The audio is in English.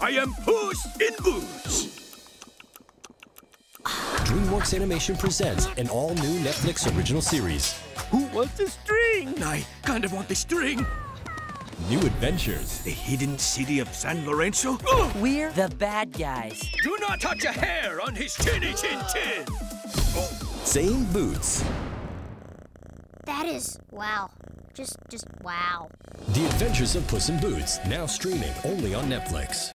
I am Puss in Boots. DreamWorks Animation presents an all-new Netflix original series. Who wants a string? I kind of want the string. New adventures. The hidden city of San Lorenzo? We're the bad guys. Do not touch a hair on his chinny chin chin. Same boots. That is wow. Just just wow. The Adventures of Puss in Boots, now streaming only on Netflix.